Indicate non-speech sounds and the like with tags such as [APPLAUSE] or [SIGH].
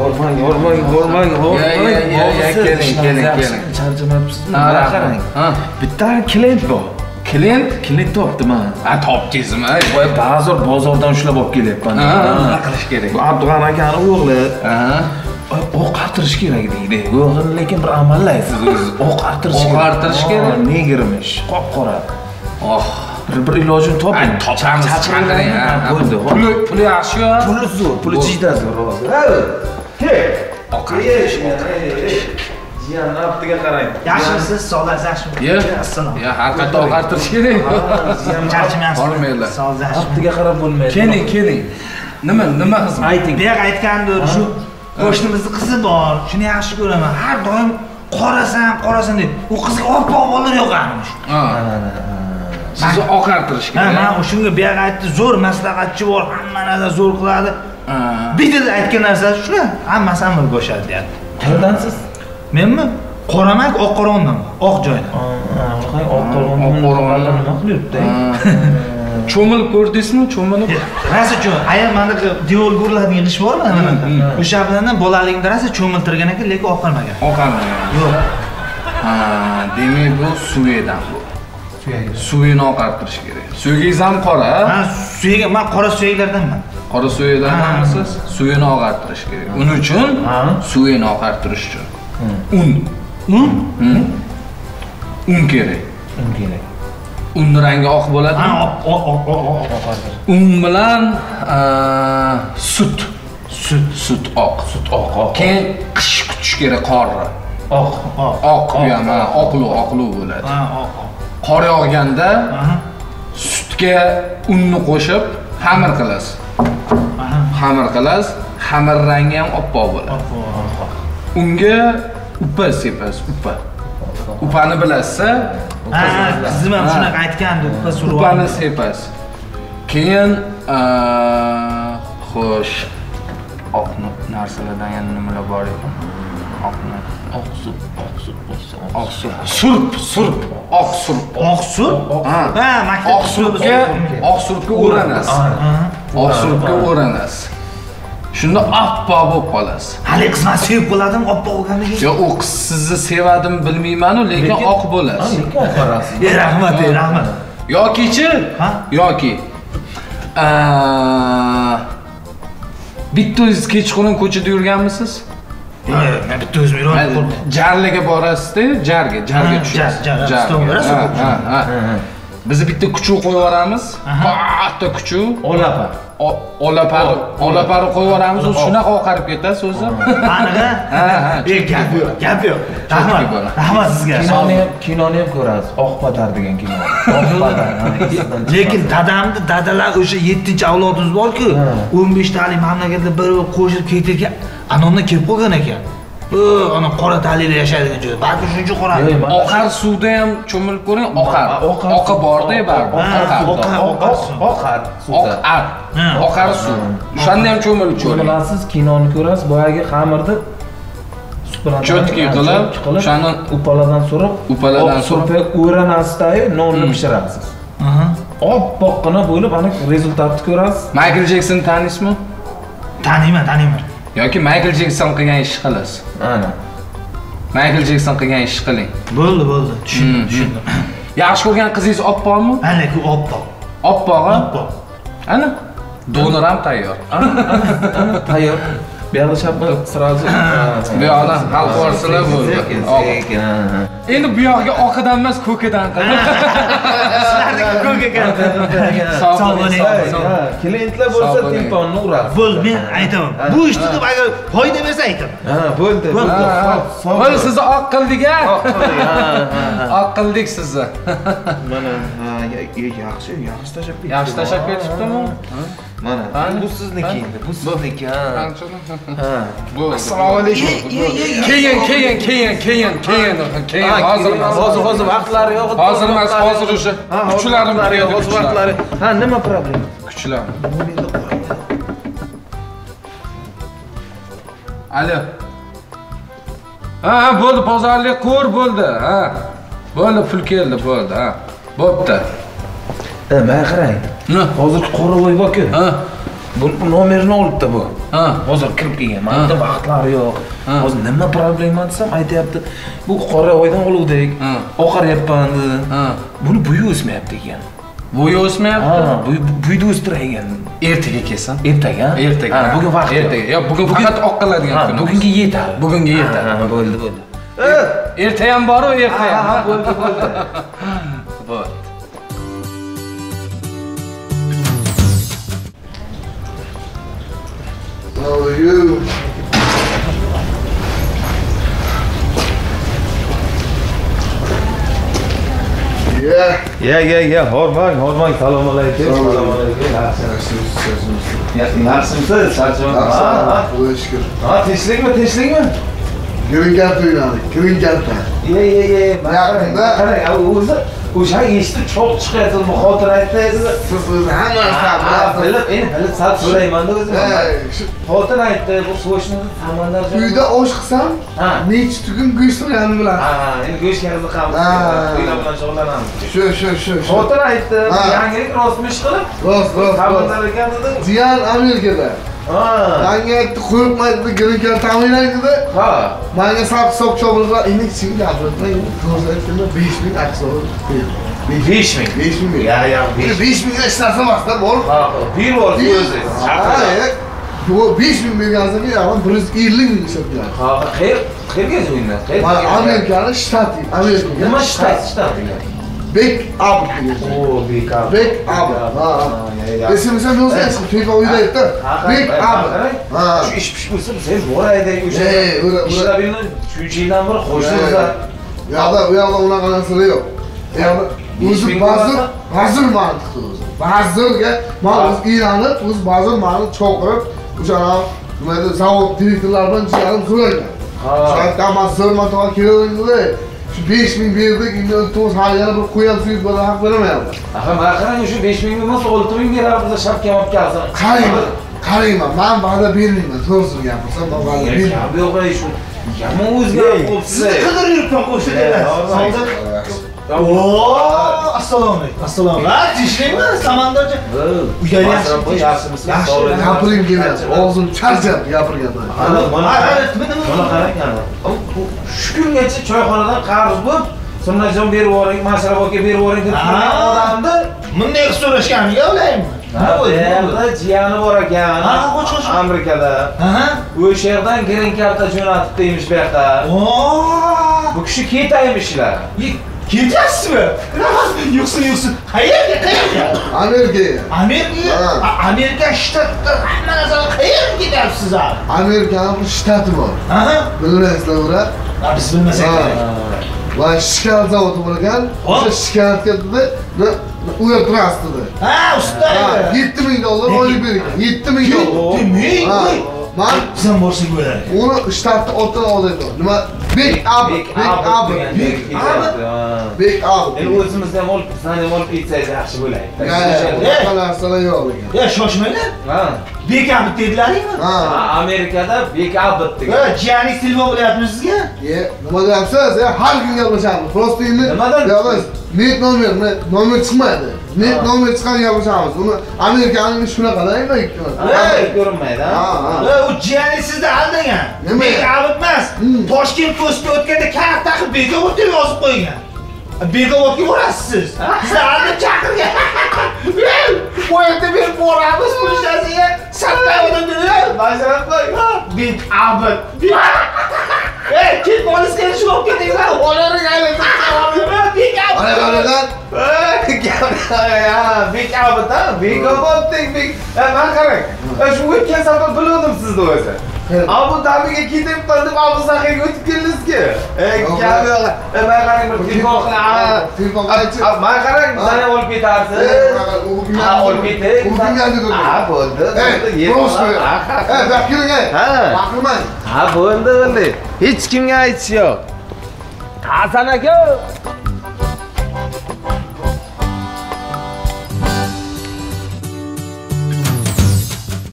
Ya, ya, ya, ya, keling, keling, keling. Charchamabsizmi? Ha, Mana qarang. Bitta klient bor. Klient? Klient topdiman. Ha, topdingizmi? Voy, ba'zir bozordan ushlab olib kelyapman. Nima qilish kerak? Bu Abdug'ani akani o'g'li. Ha. Voy, O'q artirish kerak deydi. O'g'il lekin bir amallaysiz o'zingiz. O'q artirish O'q artirish kerak? Ha, Negrmish, qop-qora. Oh. Bir ilojini toping. Topamiz, chaqiring. ha, ha. Bo'ldi. Puli, puli yaxshi-ku? Puli zo'r, puli jiyda zo'r. hozir. Oqar. Jiyan, aftiga qarang. yaxshimisiz sog'ligingiz yaxshimi Ya. assalom Ya, har qayerda oqartirish kerak. charchamayapsizmi Bormaylar. sog'ligingiz yaxshimi Aftiga qarab bo'lmaydi. Keling, keling. Nima, nima xizmat? ayting. bu yoq aytgandim shu qo'shnimizni qizi bor shuni yaxshi ko'raman har doim qorasan qorasan deb u qizga oppoq bolalar yoqarmish Ha. Sizni oqartirish ha kerak. man shunga bu yoq aytdi zo'r maslahatchi bor hamma narsa zo'r qiladi Bitta aytgan narsasi shular hammasi amalga oshadi deyapti Qayerdansiz? menmi qoramak oq qorovundan oq joydan Qay oq qo'lg'on Oq qo'lg'on. nima qilyapti? [LAUGHS] Cho'milib ko'rdingizmi? Cho'milib? rosa cho'm ayam manaqa devolga uriladigan ish bormi mana o'sha bilan bolaligimda rosa cho'miltirgan ekan lekin oqarmagan Oqarmagan. yo'q demak bu suvedan bu. Suvini oqartirish kerak. Suvingiz ham qora, ha suyagan man qora suyaklardanman qora suvidan Ha. hamisiz? Suvini oqartirish kerak. Uning uchun suvini oqartirish uchun un, un un, un kerak. Un kerak. Unni rangi oq bo'ladi. Un bilan sut, sut sut oq. Sut oq, oq. Keyin qish kutish kerak qorni. Oq. oq Oq bu ham ha, oqlu, oqlu bo'ladi. Qor yog'ganda sutga unni qo'shib xamir qilasiz. Xamir qilasiz, xamir rangi ham oppoq bo'ladi. Unga upa sepasiz, upa. Upani ha qizim ham Ha. shunaqa aytgandi upa surib Upani sepasiz. Keyin xo'sh, oq narsalardan yana nimalar bor ekan? Oqni, Oq sut, oq sut bo'lsa. oq surp, surp, surp, oq surp. oq sut Ha. maktabda Oq surpga, oq surpga o'ranasiz. Oq surpga o'ranasiz. Shunda oppoq bo'lib qolasiz. hali qisman sevib qoladimi oppoq bo'lganligi Yo, u qiz sizni sevadimi bilmayman-u, lekin oq bo'lasiz. Lekin oqarasiz. [LAUGHS] e rahmat e rahmat Yokichi, Ha? yoki bitta o'zingiz kechqurun ko'chada yurganmisiz? Men bitta yuraman Jarliga borasizda, jarga, jarga Ha, tushasiz. jar, jar, stol berasiz, Ha, ko'chada. ha, ha. Biz bitta kuchuv qo'yib yuboramiz. Katta kuchuv. Olapa. Olapari, olapari qo'yib yuboramiz, u shunaqa oqarib ketadi o'zi. aniqa Ha, ha. e gap yo'q gap yo'q rahmat rahmat sizga Kinoni ham, kinoni ham ko'rasiz. Oq patar degan kino. Oq [LAUGHS] patar. lekin dadamni dadalar o'sha yettinchi avlodimiz borku o'n beshtalik mamlakatda bir biri qo'shilib ketayotgan anondan kelib qolgan ekan ana qora taliylar yashaydigan joy balki shuning uchun qora Oqar suvda ham cho'milib ko'ring, oqar. Oqi borda baribir. Oqar. oqar, oqar suv. Oqar suvda. Oqar. Suv. O'shanda ham cho'milib ko'ring. Cho'milasiz, kinoni ko'rasiz, boyagi xamirni Cho'tki qilib, o'shani upaladan surib, upaladan surib- o'ranasizdagi nonni pishirasiz. Aha. Oppoqqina bo'lib, ana rezultatni ko'rasiz. Michael Jekson taniysizmi? taniyman taniyman Yoki Michael Jekson qilgan ish qilasiz. Ana. Michael Jekson qilgan ish qiling. bo'ldi bo'ldi tushundim Hmm, tushundim Yaxshi ko'rgan qizingiz oppoqmi? ha lekin oppoq Oppoqmi? oppoq Ana. Donor ham tayyor. Ana tayyor. Bu yoqda shapma сразу. Bu yoqda hal qilsalar bo'ldi. Oq. Endi bu yoqga oqidan emas, ko'kidan qil. sizlarniki ko'k ekan. Klientlar bo'lsa temponni uradi. bo'ldi men aytaman bu ishni qilib agar foyda bersa aytaman Ha, bo'ldi. Bo'ldi. Sizni oq qildik a. ha. Oq qildik sizni. Mana ha, yaxshi, yaxshi tashab ketdi. Yaxshi tashab ketibdimi? Mana, bu sizniki endi, bu sizniki. Ha. Ha. Bo'ldi. Assalomu alaykum. Keyin, keyin, keyin, keyin, keyin, keyin, hozir emas. hozir hozir vaqtlari yo'q. Hozir emas, hozir o'sha Ha, hozir kuchlarim hozir vaqtlari. Ha, nima problem? Kuchlar. Alo. Ha, ha, bo'ldi, bozorlik ko'r bo'ldi, ha. Bo'ldi, pul keldi, bo'ldi, ha. Bo'pti. E, mana qarang. Ne? Hozir qora voy borku. Ha. bu nomerini olibdi bu. Ha. hozir kirib kelgan. Manda vaqtlari yo'q. Hozir nima problema desam aytyapti. Bu qora oydan oluvdik oqaryapman dedi. Ha. buni buyi o'smayapti ekan. Bo'yi o'smayapti? Ha buy- buyni o'stirar ekan ertaga kelsin. Ertaga? Ertaga. Ha, bugun vaqt ertaga. Yo'q bugun faqat oqqiladigan ha, kunimiz. bugunga yetadi bugunga yetadi bo'ldi bo'ldi. Erta ham boru erta ham. Ha, ha? bo'ldi bo'ldi. [LAUGHS] Bo'ldi you? Yeah. ya ya ya hormang hormang assalomu alaykum Assalomu alaykum Yaxshimisiz, yaxshimisiz. yaxshimisiz charchaman Yaxshi, Xudoga shukur. ha tinchlikmi tinchlikmi Green card o'ynadi. Green cardda. ye ye ye Yaqinda. qarang a, o'zi o'sha eshitib cho'q chiqyapti xotir aytdi Siz o'zi hamma bilib endi bilib sal so'raymanda o'zim. Xotin aytdi bu qo'shni samandarjon uyda osh qilsam, Ha. necha tugun go'sht qilganini bilasiz. ha endi go'shtga qiziqamiz uylar bilan shug'ullanamiz. Shu, shu, shu, xotin aytdi yangilik rostmish qilib Rost, rost, rost. samandar ekan dedi. Jiyan Amerikada. Aytdi, qo'yibmaydi, green card ta'minlaydi dedi. ha Menga sal hisob kitoblar endi sen gapirmang. To'g'ri aytganda 5000 aks olib. besh ming 5000 ming. ya ya besh 5000 ga hech narsa emasda, bor. ha bir bor o'zi chaqirdi. Bu 5000 bergansan, yana 150 ming ishlatgan. ha qayer qayerga Mana Amerikani shtati, Amerika. nima shtat shtat Big up degan. o bekar Big up. Ha. Esimizda yozsa, esim FIFA uyda aytdi. Big up. Ha. shu ish pish bo'lsa biz ham boraylik o'sha Ey, ura- ura- ishlab yurgan shuncha yildan beri qo'shnimiz Bu yoqda, bu yoqda unaqa narsalar yo'q. Bu yoqda o'zi Besh ming vazir, bo'lmasa? vazir mantiqi o'zi. Vazirga men o'zi Iranni, o'zi vazir mani chaqirib, o'sha nima edi, zavod direktorlari bilan jiyanim so'ragan. Ha. Shayt amazon matoga keldi. Shu 5000 berdik, endi to's har yana bir qo'yib suyib bola haq beramayapti. Aha, mana qarang o'sha 5 ming emas, 6 ming beramiz shapka olib kelsin. Qarayman, qarayman. Men va'da bermayman, to'g'risini gapirsam, men va'da bermayman. Bu yo'q shu. Yomon o'zgarib qolibsiz. qidirib yuribman qo'shnilar Oo, assalomu alaykum. Assalomu alaykum. Ha, tinchlikmi? Samandorji. Uyda yaxshi. yaxshimisiz? Yaxshi. Gapiring keladi. Og'zim charchab gapirganman. Mana mana Ha, qarang. nima nima? Mana qarang ana. Bu Shu kungacha choyxonadan qarz bo'lib, Sunnajon berib yuboring, Mashrabovga berib yuboring deb odamni Bunday qilib so'rashganiga bu yerda jiyani bor ekan. Amerikada. Aha. O'sha yerdan green karta jo'natibdi emish bu yoqqa. Bu kishi ketaymişlar. Ketyapsizmi? Yo'qsin, yo'qsin. Qayerga, qayerga? Amerikaga. Amerika, Amerika shtatda hamma narsani qayerga ketyapsiz ha? Amerikani bir shtati bor. Aha. Bilmaysizlar ular. Biz bilmasak. Va shikar zavodi bor ekan. Hop. O'sha shikaratga dedi, u yer turasiz dedi. Ha, usta. 7000 dollar oylik ber ekan. 7000 dollar. Yetti ming? Man Bizam borsak bo'ladi. uni shtatni otdan oladi. Nima? Big up, big up, big up, big up. Endi o'zimizda ham olib, sizlarni ham olib ketsangiz yaxshi bunaqa narsalar yo'q. Ya, shoshmanglar. Ha. Bekabit dedilaringmi? Ha. Amerikada bekabit degan. Ha, jiyaningiz telefon qilyapmi sizga? Ye, nima deyapsiz? Ya, har kun gaplashamiz. Просто endi Nimadan? yo'qmiz. Net nomer, nomer chiqmaydi. Net nomer chiqqan gaplashamiz. Uni Amerikaning shunaqada endi. Ko'rinmaydi. Ha, ha. ha. Ha, u jiyaningiz sizni aldagan. Nima? Bekabit emas. Hmm. Toshkent postga o'tganda qilib Bekobod deb yozib qo'ygan. Bekobodga borasiz siz. Aldab chaqirgan. Bu yerda berib boramiz bu ishlasiga. Satta odam dedi. Bajarib qo'y. Bekabit. Ey, kelib shu olib ketinglar. Olaring aylantirib. Qaragan. Ha, bekabit ha, bekobotdek bek. Ha, mana qarang. Shu o'tgan safar bilgandim sizni o'zi. Abu Dabiga ketyapman deb Abu Zaxirga o'tib keldingizku. Mana qarang bir telefon. Telefon? Mana qarang, bizani olib ketarsiz. Olib dedi? Ha, bo'ldi. Bak keling. Ha. Baqirmang. Ha, bo'ldi, bo'ldi. Hech kimga aytish yo'q. Hasan aka,